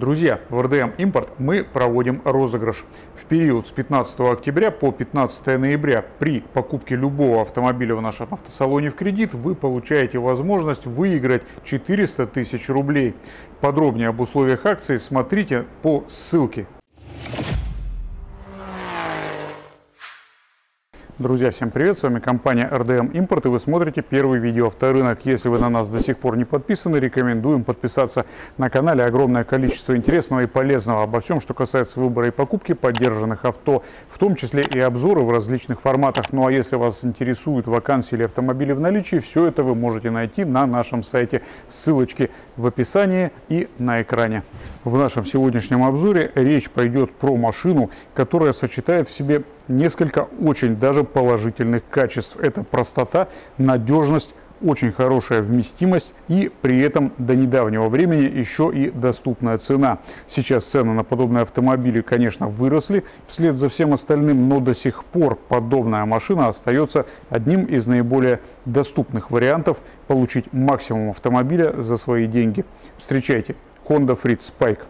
Друзья, в РДМ Импорт мы проводим розыгрыш. В период с 15 октября по 15 ноября при покупке любого автомобиля в нашем автосалоне в кредит вы получаете возможность выиграть 400 тысяч рублей. Подробнее об условиях акции смотрите по ссылке. Друзья, всем привет! С вами компания RDM Import и вы смотрите первый видео авторынок. Если вы на нас до сих пор не подписаны, рекомендуем подписаться на канале. Огромное количество интересного и полезного обо всем, что касается выбора и покупки поддержанных авто, в том числе и обзоры в различных форматах. Ну а если вас интересуют вакансии или автомобили в наличии, все это вы можете найти на нашем сайте. Ссылочки в описании и на экране. В нашем сегодняшнем обзоре речь пойдет про машину, которая сочетает в себе несколько очень даже положительных качеств. Это простота, надежность, очень хорошая вместимость и при этом до недавнего времени еще и доступная цена. Сейчас цены на подобные автомобили, конечно, выросли вслед за всем остальным, но до сих пор подобная машина остается одним из наиболее доступных вариантов получить максимум автомобиля за свои деньги. Встречайте Honda Freed Spike.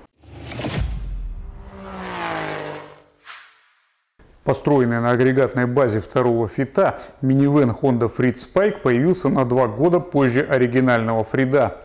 Построенный на агрегатной базе второго фита, минивэн Honda Freed Spike появился на два года позже оригинального Фрида.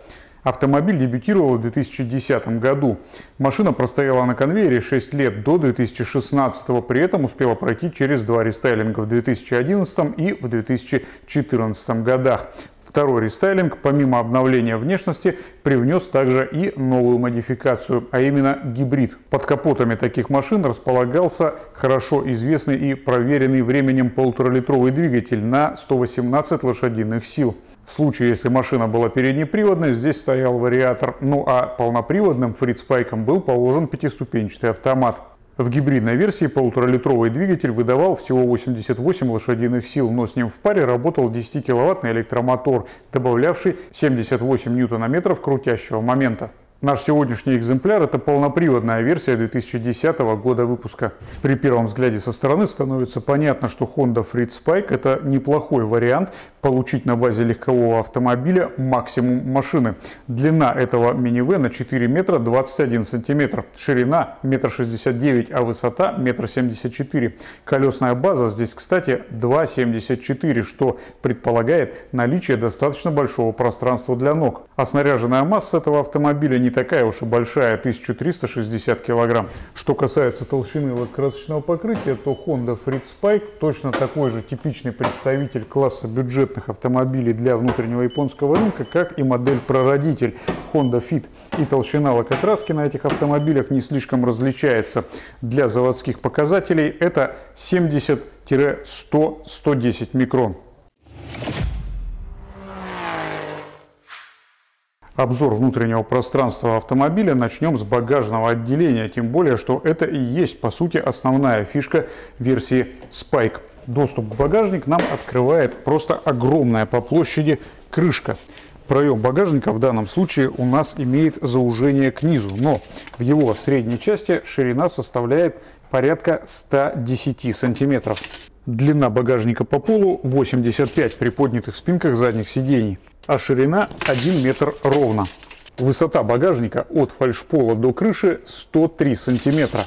Автомобиль дебютировал в 2010 году. Машина простояла на конвейере 6 лет до 2016, при этом успела пройти через два рестайлинга в 2011 и в 2014 годах. Второй рестайлинг, помимо обновления внешности, привнес также и новую модификацию, а именно гибрид. Под капотами таких машин располагался хорошо известный и проверенный временем полуторалитровый двигатель на 118 лошадиных сил. В случае, если машина была переднеприводной, здесь стоял вариатор, ну а полноприводным фрицпайком был положен пятиступенчатый автомат. В гибридной версии полуторалитровый двигатель выдавал всего 88 лошадиных сил, но с ним в паре работал 10-киловаттный электромотор, добавлявший 78 ньютон-метров крутящего момента. Наш сегодняшний экземпляр – это полноприводная версия 2010 года выпуска. При первом взгляде со стороны становится понятно, что Honda Freed Spike – это неплохой вариант получить на базе легкового автомобиля максимум машины. Длина этого минивэна 4 метра 21 сантиметр, ширина 1,69 м, а высота 1,74 м. Колесная база здесь, кстати, 2,74, что предполагает наличие достаточно большого пространства для ног. А масса этого автомобиля не такая уж и большая, 1360 килограмм. Что касается толщины лакокрасочного покрытия, то Honda Freed Spike точно такой же типичный представитель класса бюджетных автомобилей для внутреннего японского рынка, как и модель-прародитель Honda Fit. И толщина лакокраски на этих автомобилях не слишком различается. Для заводских показателей это 70-100-110 микрон. Обзор внутреннего пространства автомобиля начнем с багажного отделения, тем более, что это и есть, по сути, основная фишка версии Spike. Доступ к багажнику нам открывает просто огромная по площади крышка. Проем багажника в данном случае у нас имеет заужение к низу, но в его средней части ширина составляет порядка 110 сантиметров. Длина багажника по полу 85 при поднятых спинках задних сидений а ширина 1 метр ровно. Высота багажника от фальшпола до крыши 103 сантиметра.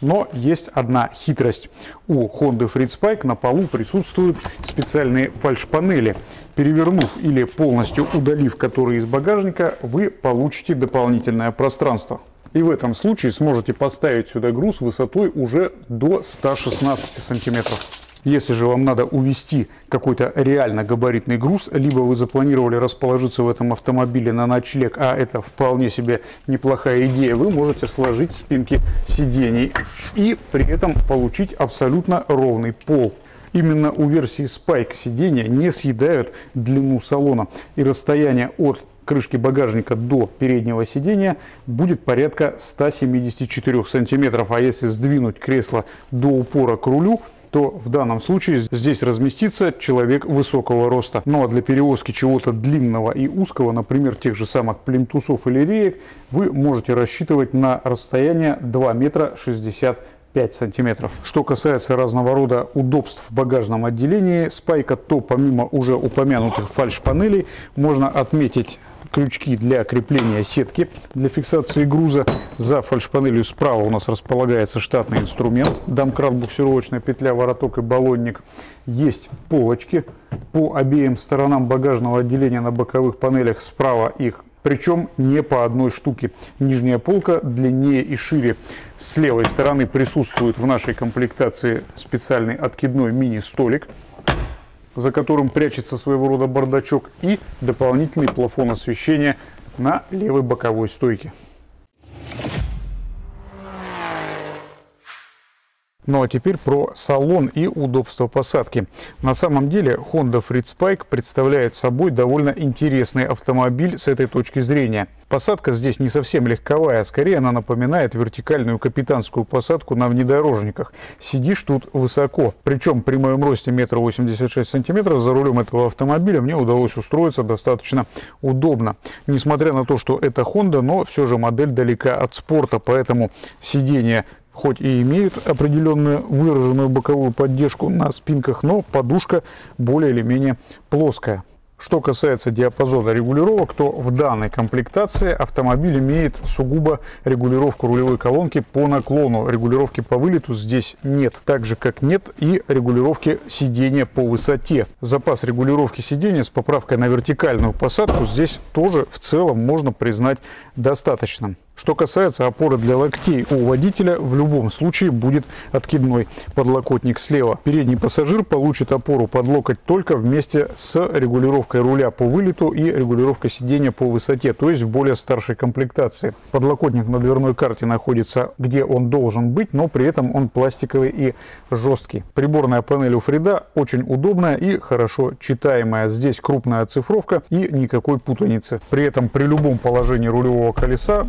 Но есть одна хитрость. У Honda Freed Spike на полу присутствуют специальные фальшпанели. Перевернув или полностью удалив которые из багажника, вы получите дополнительное пространство. И в этом случае сможете поставить сюда груз высотой уже до 116 сантиметров. Если же вам надо увезти какой-то реально габаритный груз, либо вы запланировали расположиться в этом автомобиле на ночлег, а это вполне себе неплохая идея, вы можете сложить спинки сидений и при этом получить абсолютно ровный пол. Именно у версии Spike сиденья не съедают длину салона и расстояние от крышки багажника до переднего сидения будет порядка 174 сантиметров. А если сдвинуть кресло до упора к рулю, то в данном случае здесь разместится человек высокого роста. Ну а для перевозки чего-то длинного и узкого, например, тех же самых плинтусов или реек, вы можете рассчитывать на расстояние 2 метра 60 5 сантиметров. Что касается разного рода удобств в багажном отделении спайка, то помимо уже упомянутых фальш-панелей можно отметить крючки для крепления сетки для фиксации груза. За фальшпанелью справа у нас располагается штатный инструмент, домкрат, буксировочная петля, вороток и баллонник. Есть полочки по обеим сторонам багажного отделения на боковых панелях. Справа их причем не по одной штуке. Нижняя полка длиннее и шире. С левой стороны присутствует в нашей комплектации специальный откидной мини-столик за которым прячется своего рода бардачок, и дополнительный плафон освещения на левой боковой стойке. Ну а теперь про салон и удобство посадки. На самом деле Honda Freed Spike представляет собой довольно интересный автомобиль с этой точки зрения. Посадка здесь не совсем легковая, а скорее она напоминает вертикальную капитанскую посадку на внедорожниках. Сидишь тут высоко. Причем при моем росте 1,86 сантиметров за рулем этого автомобиля мне удалось устроиться достаточно удобно. Несмотря на то, что это Honda, но все же модель далека от спорта, поэтому сиденье хоть и имеют определенную выраженную боковую поддержку на спинках, но подушка более или менее плоская. Что касается диапазона регулировок, то в данной комплектации автомобиль имеет сугубо регулировку рулевой колонки по наклону. Регулировки по вылету здесь нет, так же как нет и регулировки сидения по высоте. Запас регулировки сидения с поправкой на вертикальную посадку здесь тоже в целом можно признать достаточным. Что касается опоры для локтей, у водителя в любом случае будет откидной подлокотник слева. Передний пассажир получит опору под локоть только вместе с регулировкой руля по вылету и регулировкой сидения по высоте, то есть в более старшей комплектации. Подлокотник на дверной карте находится где он должен быть, но при этом он пластиковый и жесткий. Приборная панель у Фрида очень удобная и хорошо читаемая. Здесь крупная оцифровка и никакой путаницы. При этом при любом положении рулевого колеса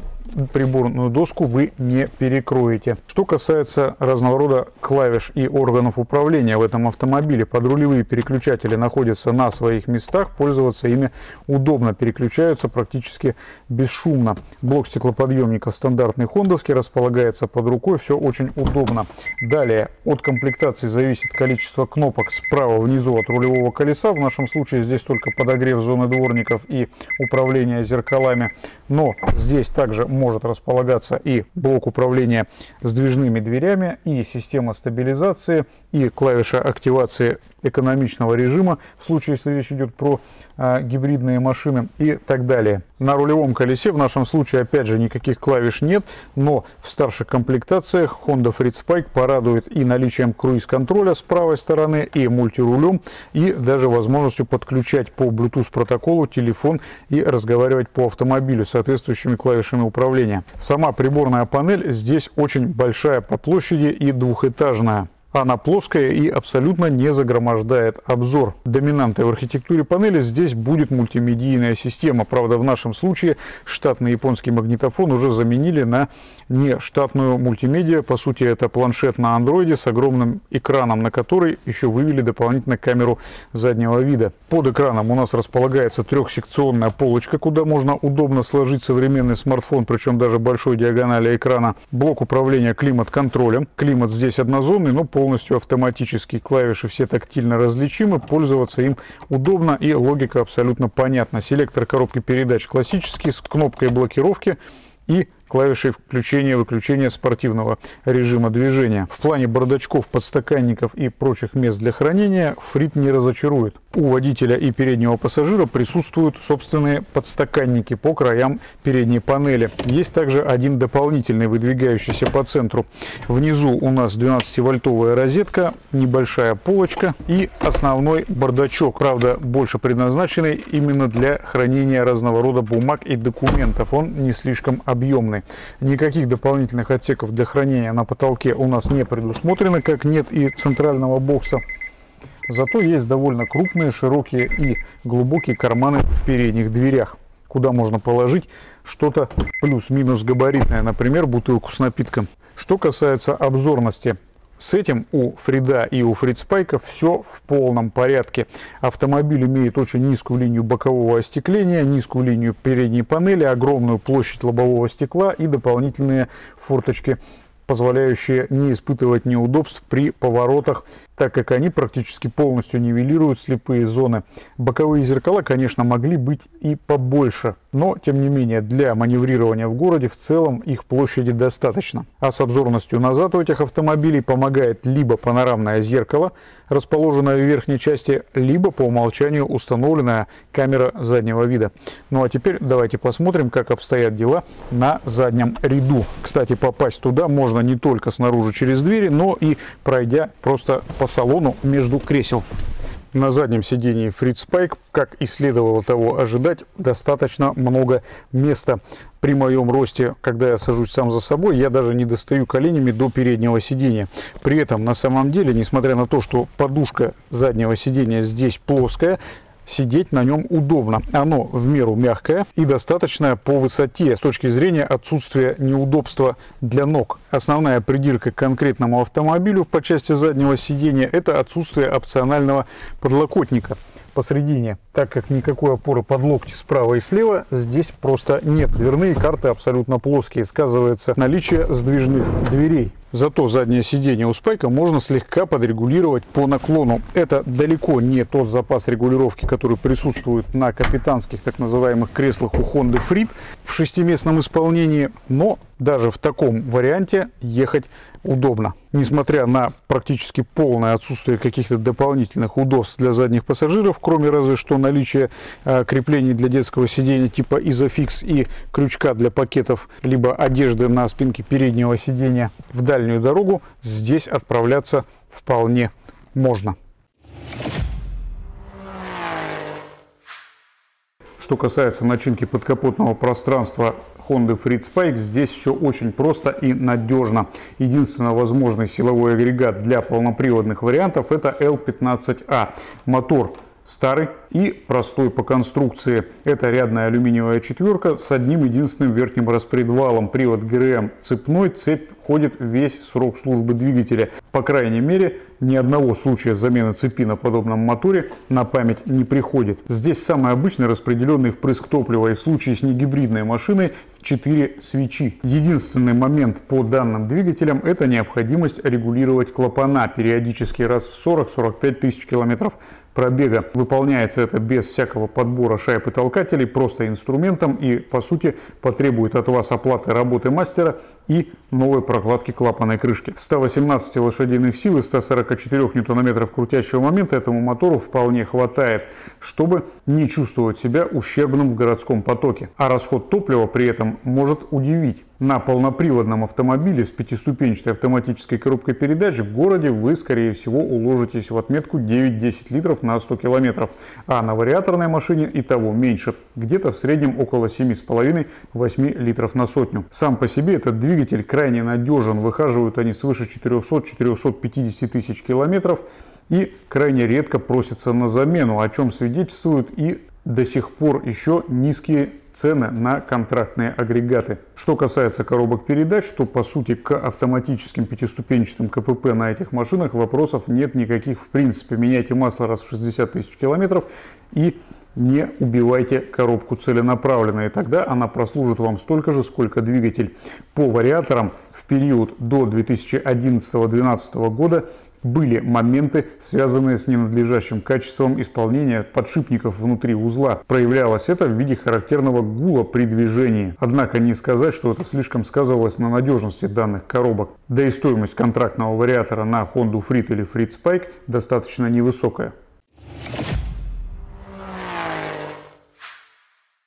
приборную доску вы не перекроете. Что касается разного рода клавиш и органов управления в этом автомобиле, подрулевые переключатели находятся на своих местах, пользоваться ими удобно, переключаются практически бесшумно. Блок стеклоподъемников стандартный хондовский располагается под рукой, все очень удобно. Далее от комплектации зависит количество кнопок справа внизу от рулевого колеса, в нашем случае здесь только подогрев зоны дворников и управление зеркалами, но здесь также может располагаться и блок управления сдвижными дверями, и система стабилизации, и клавиша активации экономичного режима, в случае, если речь идет про а, гибридные машины и так далее. На рулевом колесе в нашем случае, опять же, никаких клавиш нет, но в старших комплектациях Honda Freed Spike порадует и наличием круиз-контроля с правой стороны, и мультирулем, и даже возможностью подключать по Bluetooth протоколу телефон и разговаривать по автомобилю соответствующими клавишами управления. Сама приборная панель здесь очень большая по площади и двухэтажная. Она плоская и абсолютно не загромождает обзор. Доминантой в архитектуре панели здесь будет мультимедийная система. Правда, в нашем случае штатный японский магнитофон уже заменили на нештатную мультимедиа. По сути, это планшет на андроиде с огромным экраном, на который еще вывели дополнительно камеру заднего вида. Под экраном у нас располагается трехсекционная полочка, куда можно удобно сложить современный смартфон, причем даже большой диагонали экрана. Блок управления климат-контролем. Климат здесь однозонный, но по полностью автоматический, клавиши все тактильно различимы, пользоваться им удобно и логика абсолютно понятна. Селектор коробки передач классический с кнопкой блокировки и клавишей включения-выключения спортивного режима движения. В плане бардачков, подстаканников и прочих мест для хранения Фрит не разочарует. У водителя и переднего пассажира присутствуют собственные подстаканники по краям передней панели. Есть также один дополнительный, выдвигающийся по центру. Внизу у нас 12-вольтовая розетка, небольшая полочка и основной бардачок. Правда, больше предназначенный именно для хранения разного рода бумаг и документов. Он не слишком объемный стороны. Никаких дополнительных отсеков для хранения на потолке у нас не предусмотрено, как нет и центрального бокса. Зато есть довольно крупные, широкие и глубокие карманы в передних дверях, куда можно положить что-то плюс-минус габаритное, например, бутылку с напитком. Что касается обзорности, с этим у Фрида и у Фридспайка все в полном порядке. Автомобиль имеет очень низкую линию бокового остекления, низкую линию передней панели, огромную площадь лобового стекла и дополнительные форточки позволяющие не испытывать неудобств при поворотах, так как они практически полностью нивелируют слепые зоны. Боковые зеркала, конечно, могли быть и побольше, но, тем не менее, для маневрирования в городе в целом их площади достаточно. А с обзорностью назад у этих автомобилей помогает либо панорамное зеркало, расположенное в верхней части, либо по умолчанию установленная камера заднего вида. Ну а теперь давайте посмотрим, как обстоят дела на заднем ряду. Кстати, попасть туда можно не только снаружи через двери, но и пройдя просто по салону между кресел. На заднем сидении Spike, как и следовало того ожидать, достаточно много места. При моем росте, когда я сажусь сам за собой, я даже не достаю коленями до переднего сидения. При этом, на самом деле, несмотря на то, что подушка заднего сидения здесь плоская, сидеть на нем удобно. Оно в меру мягкое и достаточное по высоте с точки зрения отсутствия неудобства для ног. Основная придирка к конкретному автомобилю по части заднего сидения – это отсутствие опционального подлокотника посредине, так как никакой опоры под локти справа и слева здесь просто нет. Дверные карты абсолютно плоские, сказывается наличие сдвижных дверей. Зато заднее сиденье у спайка можно слегка подрегулировать по наклону. Это далеко не тот запас регулировки, который присутствует на капитанских так называемых креслах у Honda Freed в шестиместном исполнении, но даже в таком варианте ехать удобно. Несмотря на практически полное отсутствие каких-то дополнительных удобств для задних пассажиров, кроме разве что наличия э, креплений для детского сидения типа Isofix и крючка для пакетов, либо одежды на спинке переднего сидения в дальнюю дорогу, здесь отправляться вполне можно. Что касается начинки подкапотного пространства Honda Freed Spike здесь все очень просто и надежно. Единственный возможный силовой агрегат для полноприводных вариантов это L15A. Мотор старый и простой по конструкции. Это рядная алюминиевая четверка с одним единственным верхним распредвалом. Привод ГРМ цепной, цепь ходит весь срок службы двигателя. По крайней мере, ни одного случая замены цепи на подобном моторе на память не приходит. Здесь самый обычный распределенный впрыск топлива и в случае с негибридной машиной в 4 свечи. Единственный момент по данным двигателям это необходимость регулировать клапана периодически раз в 40-45 тысяч километров пробега. Выполняется это без всякого подбора шайб и толкателей, просто инструментом и по сути потребует от вас оплаты работы мастера и новой прокладки клапанной крышки. 118 лошадиных сил и 144 ньютонометров крутящего момента этому мотору вполне хватает, чтобы не чувствовать себя ущербным в городском потоке. А расход топлива при этом может удивить. На полноприводном автомобиле с пятиступенчатой автоматической коробкой передач в городе вы, скорее всего, уложитесь в отметку 9-10 литров на 100 километров, а на вариаторной машине и того меньше, где-то в среднем около 7,5-8 литров на сотню. Сам по себе этот двигатель крайне надежен, выхаживают они свыше 400-450 тысяч километров и крайне редко просятся на замену, о чем свидетельствуют и до сих пор еще низкие цены на контрактные агрегаты. Что касается коробок передач, то по сути к автоматическим пятиступенчатым КПП на этих машинах вопросов нет никаких в принципе. Меняйте масло раз в 60 тысяч километров и не убивайте коробку целенаправленно, и тогда она прослужит вам столько же, сколько двигатель. По вариаторам в период до 2011-2012 года были моменты, связанные с ненадлежащим качеством исполнения подшипников внутри узла. Проявлялось это в виде характерного гула при движении. Однако не сказать, что это слишком сказывалось на надежности данных коробок. Да и стоимость контрактного вариатора на Honda Freed или Freed Spike достаточно невысокая.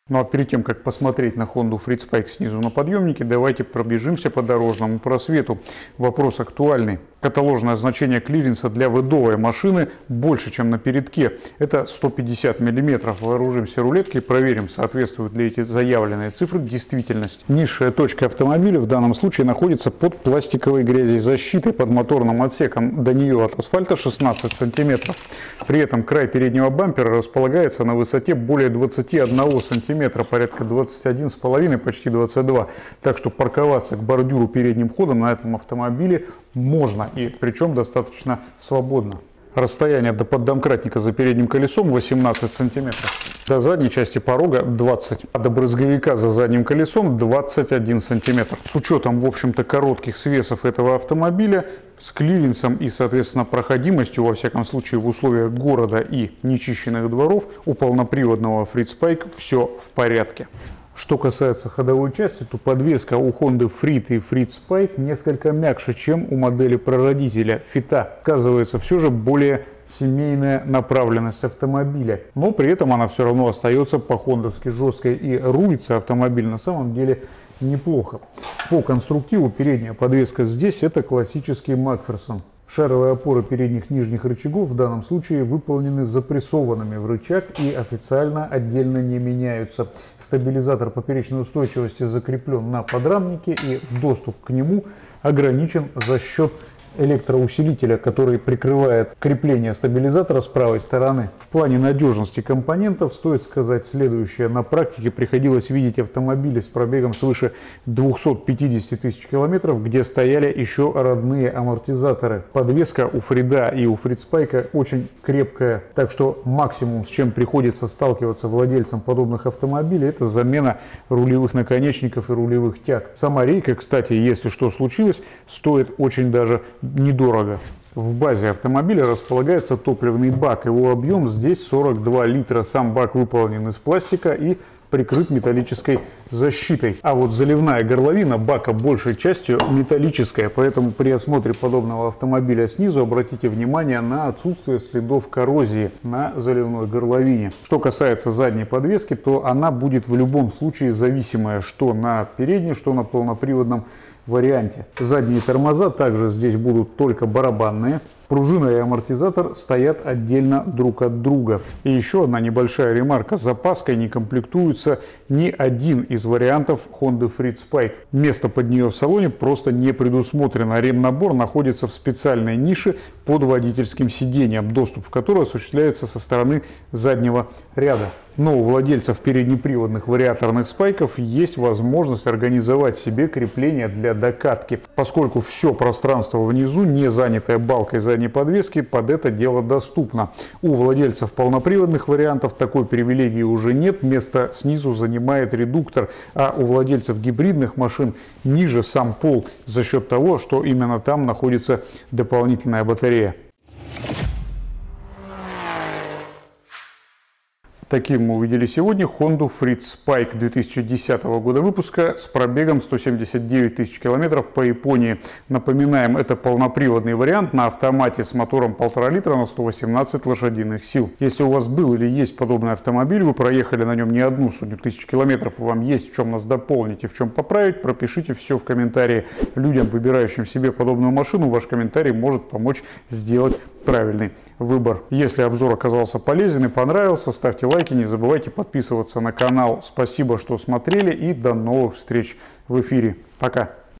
Ну а перед тем, как посмотреть на Honda Freed снизу на подъемнике, давайте пробежимся по дорожному просвету. Вопрос актуальный. Каталожное значение клиренса для выдовой машины больше, чем на передке. Это 150 мм. Вооружимся рулеткой, проверим, соответствуют ли эти заявленные цифры действительности. Низшая точка автомобиля в данном случае находится под пластиковой грязезащитой под моторным отсеком. До нее от асфальта 16 см. При этом край переднего бампера располагается на высоте более 21 см, порядка 21,5, почти 22. Так что парковаться к бордюру передним ходом на этом автомобиле можно и причем достаточно свободно. Расстояние до поддомкратника за передним колесом 18 сантиметров. До задней части порога 20, а до брызговика за задним колесом 21 сантиметр. С учетом, в общем-то, коротких свесов этого автомобиля, с клиренсом и, соответственно, проходимостью, во всяком случае, в условиях города и нечищенных дворов, у полноприводного Fritz все в порядке. Что касается ходовой части, то подвеска у Honda Freed и Freed Spike несколько мягче, чем у модели прародителя Фита. Оказывается, все же более семейная направленность автомобиля. Но при этом она все равно остается по-хондовски жесткой и рулится автомобиль на самом деле неплохо. По конструктиву передняя подвеска здесь это классический Макферсон. Шаровые опоры передних нижних рычагов в данном случае выполнены запрессованными в рычаг и официально отдельно не меняются. Стабилизатор поперечной устойчивости закреплен на подрамнике и доступ к нему ограничен за счет электроусилителя, который прикрывает крепление стабилизатора с правой стороны. В плане надежности компонентов стоит сказать следующее. На практике приходилось видеть автомобили с пробегом свыше 250 тысяч километров, где стояли еще родные амортизаторы. Подвеска у Фрида и у Фридспайка очень крепкая, так что максимум, с чем приходится сталкиваться владельцам подобных автомобилей, это замена рулевых наконечников и рулевых тяг. Сама рейка, кстати, если что случилось, стоит очень даже недорого. В базе автомобиля располагается топливный бак. Его объем здесь 42 литра. Сам бак выполнен из пластика и прикрыт металлической защитой. А вот заливная горловина бака большей частью металлическая, поэтому при осмотре подобного автомобиля снизу обратите внимание на отсутствие следов коррозии на заливной горловине. Что касается задней подвески, то она будет в любом случае зависимая что на передней, что на полноприводном варианте. Задние тормоза также здесь будут только барабанные. Пружина и амортизатор стоят отдельно друг от друга. И еще одна небольшая ремарка. Запаской не комплектуется ни один из вариантов Honda Freed Spike. Место под нее в салоне просто не предусмотрено. Ремнабор находится в специальной нише под водительским сиденьем, доступ в которую осуществляется со стороны заднего ряда. Но у владельцев переднеприводных вариаторных спайков есть возможность организовать себе крепление для докатки, поскольку все пространство внизу, не занятое балкой задней подвески, под это дело доступно. У владельцев полноприводных вариантов такой привилегии уже нет, место снизу занимает редуктор, а у владельцев гибридных машин ниже сам пол за счет того, что именно там находится дополнительная батарея. Таким мы увидели сегодня Honda Freed Spike 2010 года выпуска с пробегом 179 тысяч километров по Японии. Напоминаем, это полноприводный вариант на автомате с мотором 1,5 литра на 118 лошадиных сил. Если у вас был или есть подобный автомобиль, вы проехали на нем не одну сотню тысяч километров, и вам есть в чем нас дополнить и в чем поправить, пропишите все в комментарии. Людям, выбирающим себе подобную машину, ваш комментарий может помочь сделать правильный выбор. Если обзор оказался полезен и понравился, ставьте лайки, не забывайте подписываться на канал. Спасибо, что смотрели и до новых встреч в эфире. Пока!